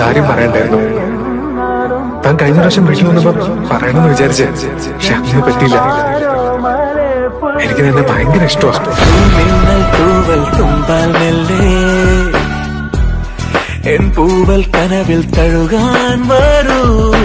കാര്യം പറയണ്ടായിരുന്നു. താൻ കഴിഞ്ഞ പ്രാവശ്യം വീട്ടിൽ വന്നപ്പോ പറയണമെന്ന് വിചാരിച്ച്. പക്ഷെ അന്ന് പറ്റിയില്ല. എനിക്ക് തന്നെ ഭയങ്കര ഇഷ്ടമാണ് എൻ പൂവൽ കനവിൽ തഴുകാൻ വരൂ.